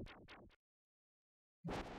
you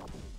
you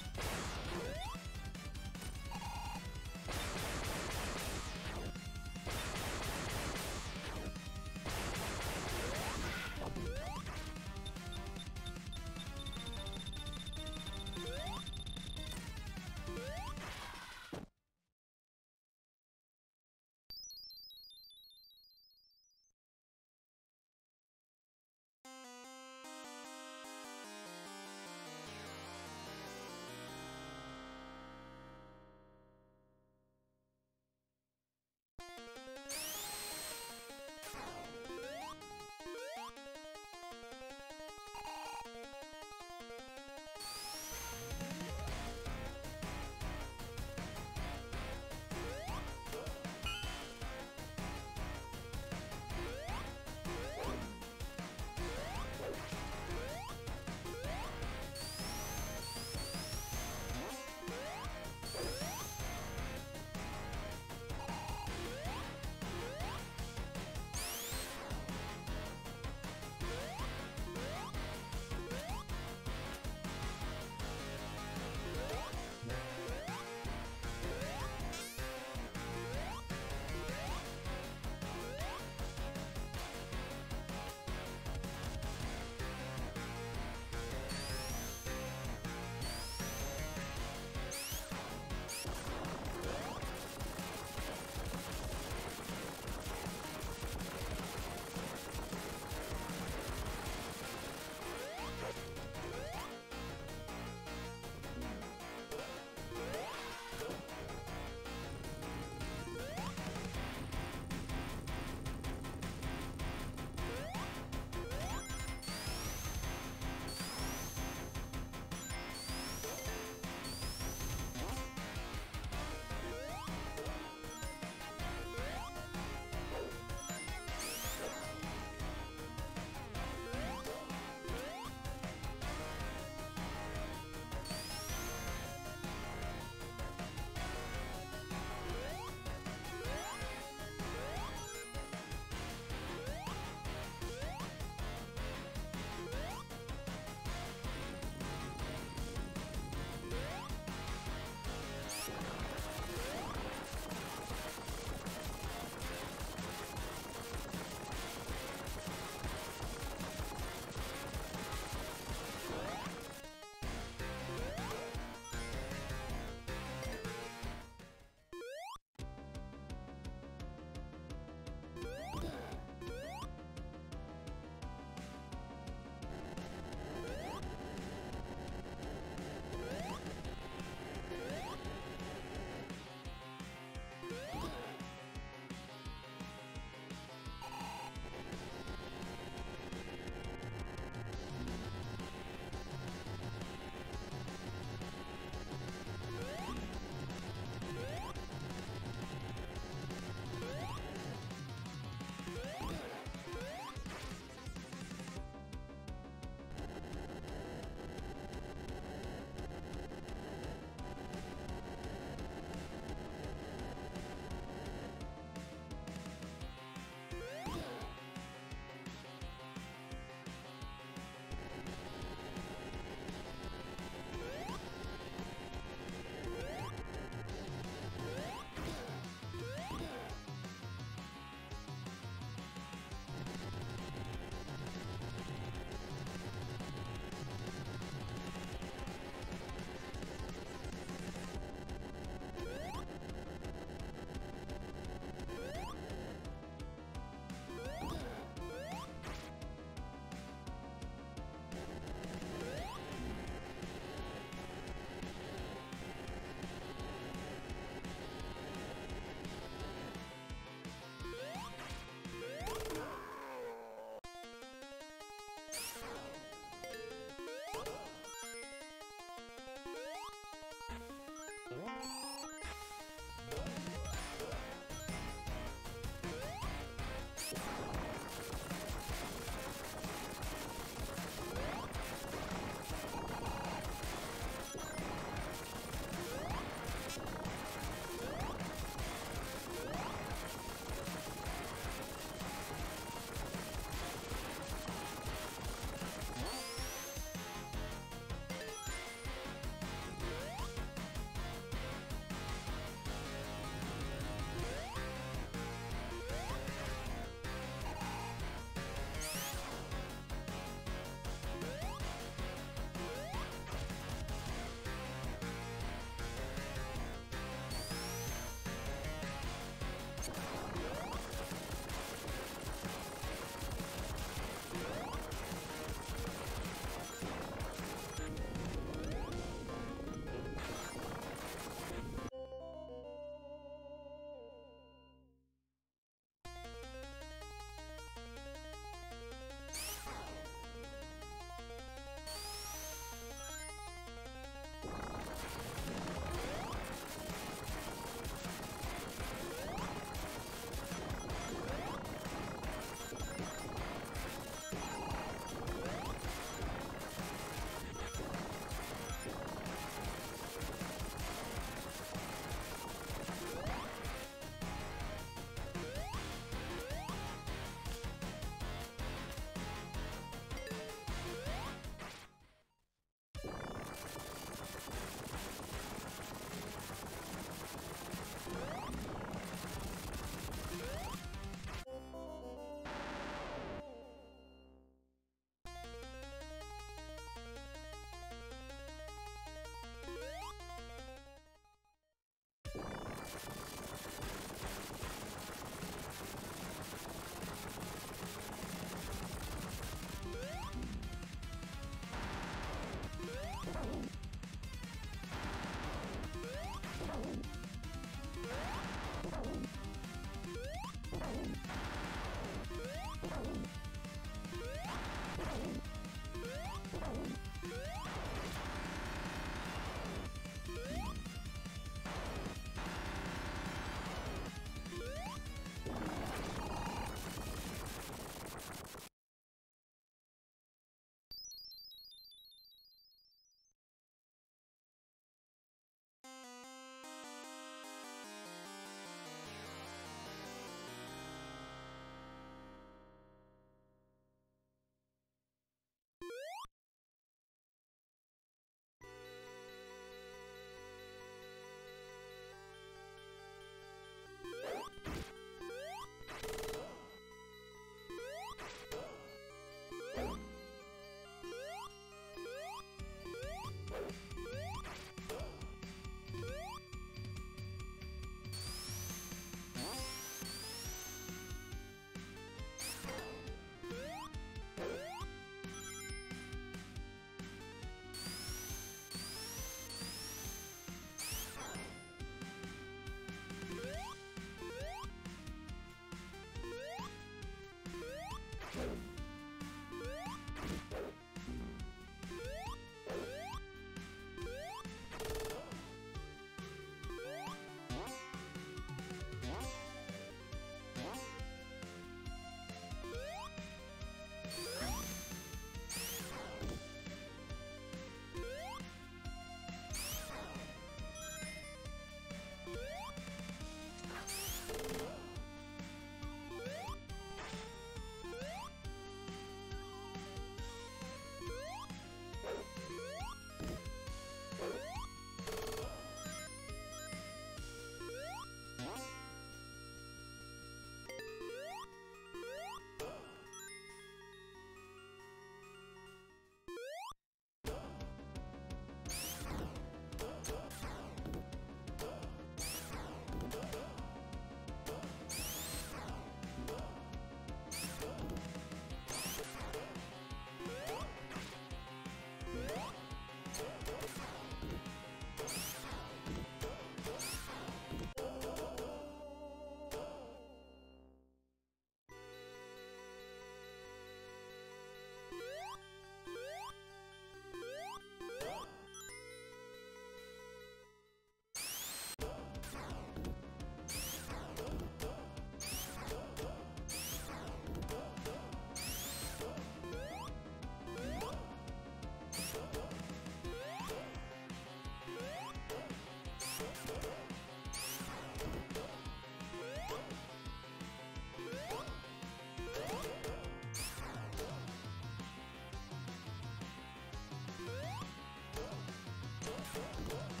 Let's go.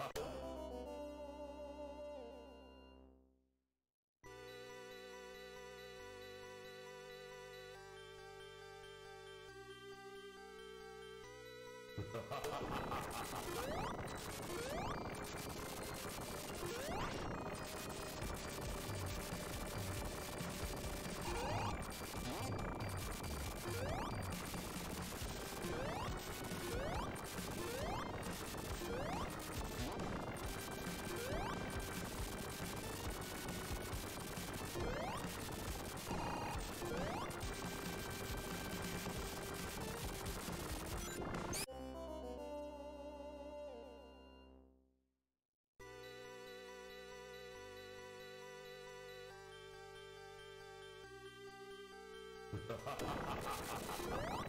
Ha ha ha ha ha ha! Ha ha ha ha ha ha!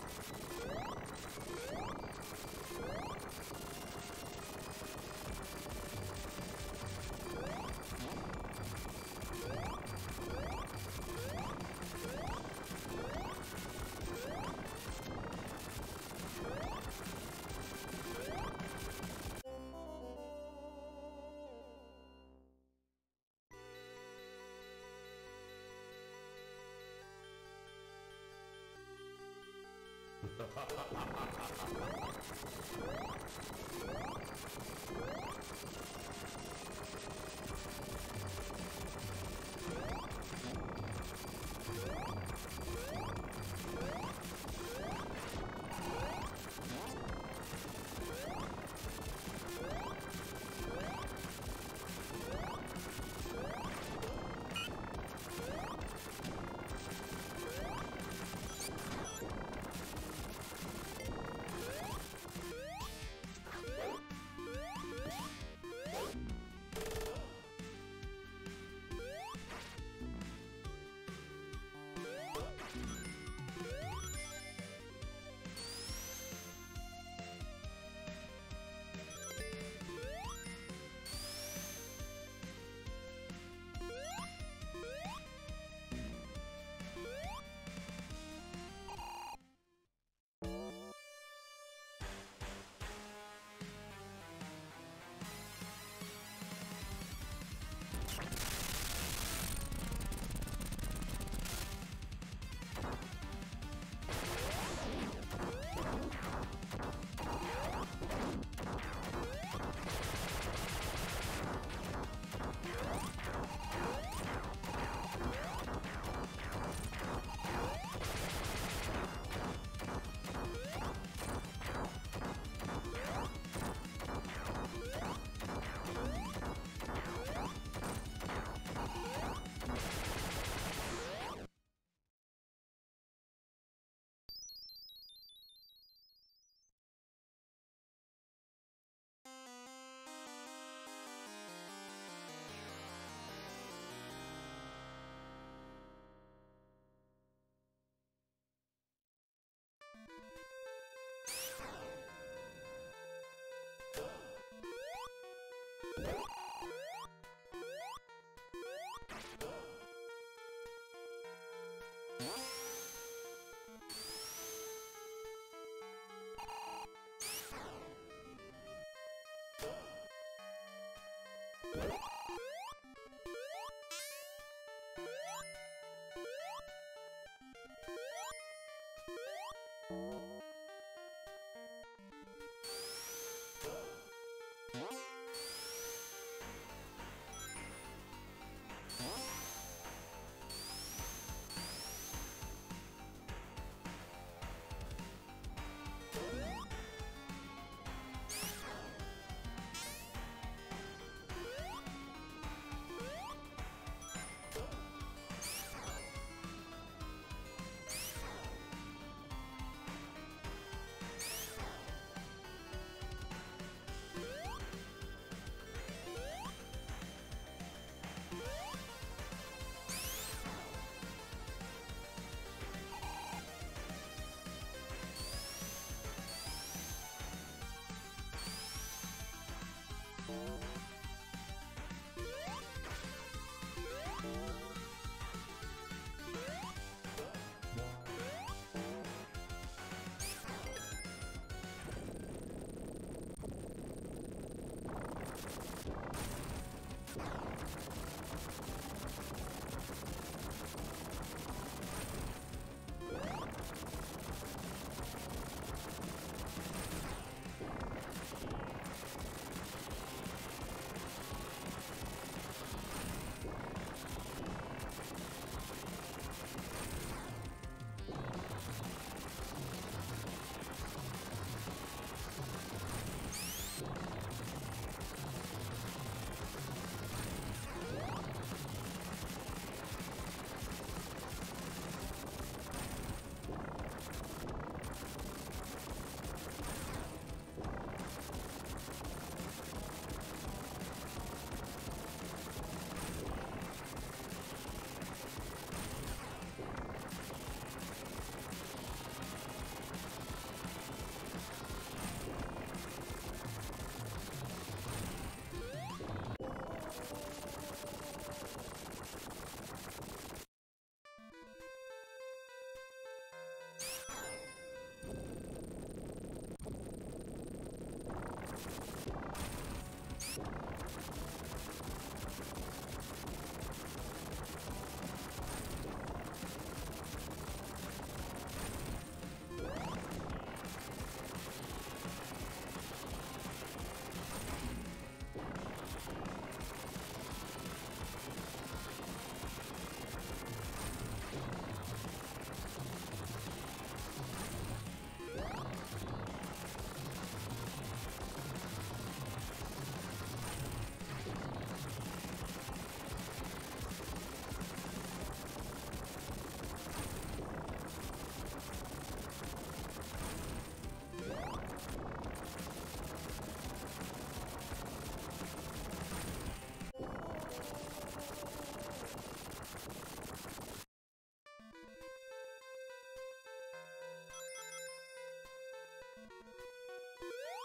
Let's go.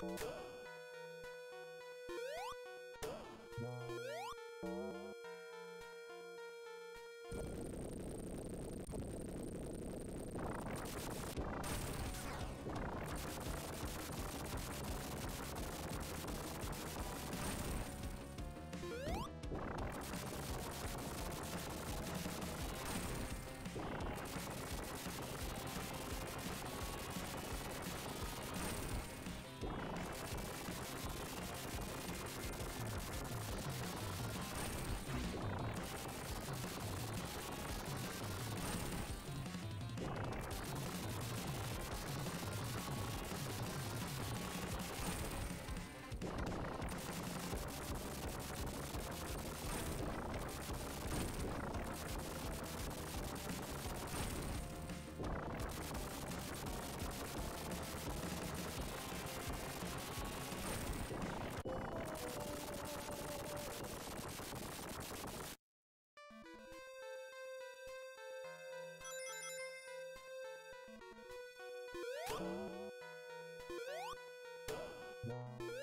Whoa. Bye.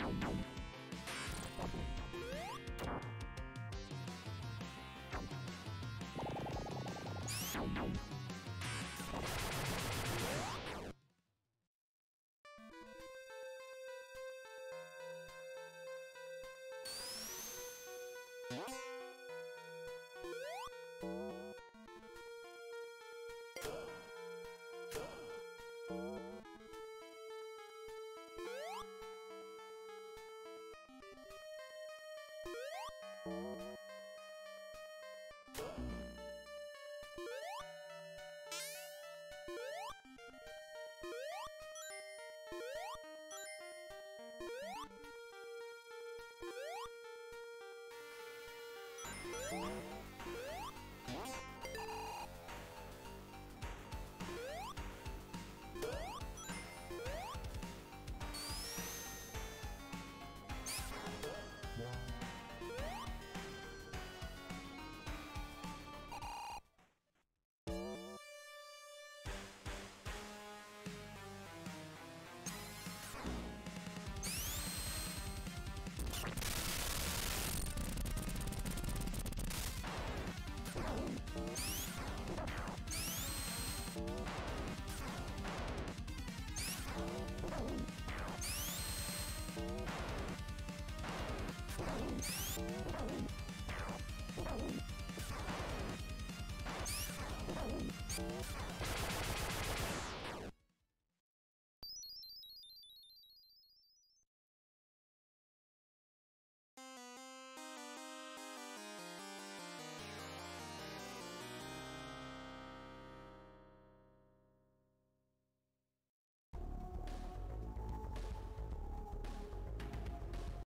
Ow. Oh.